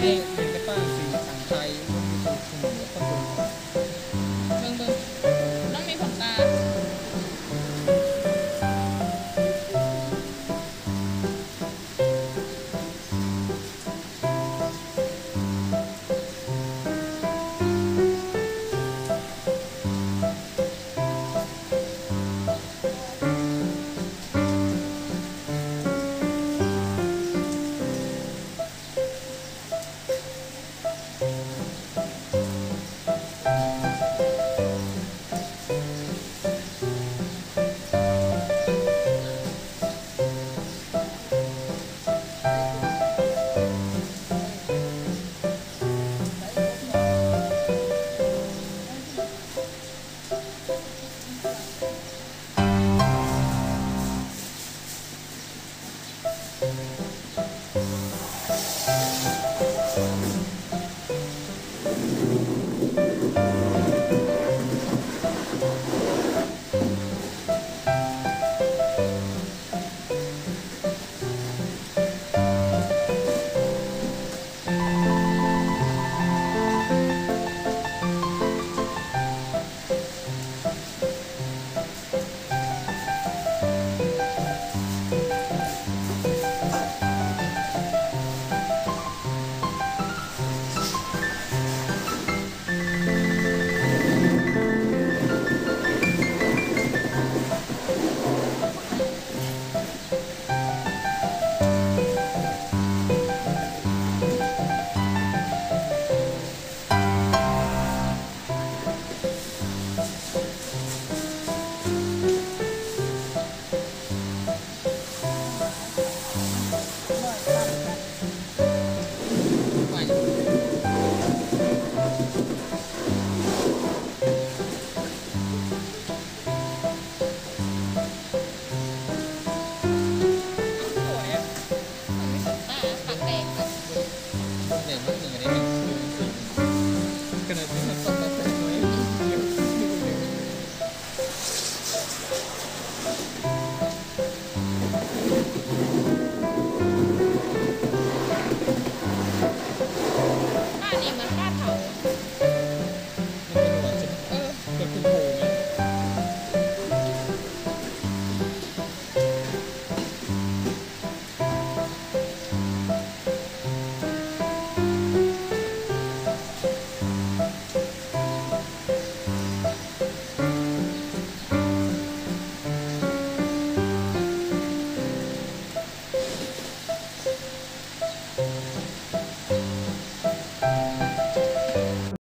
没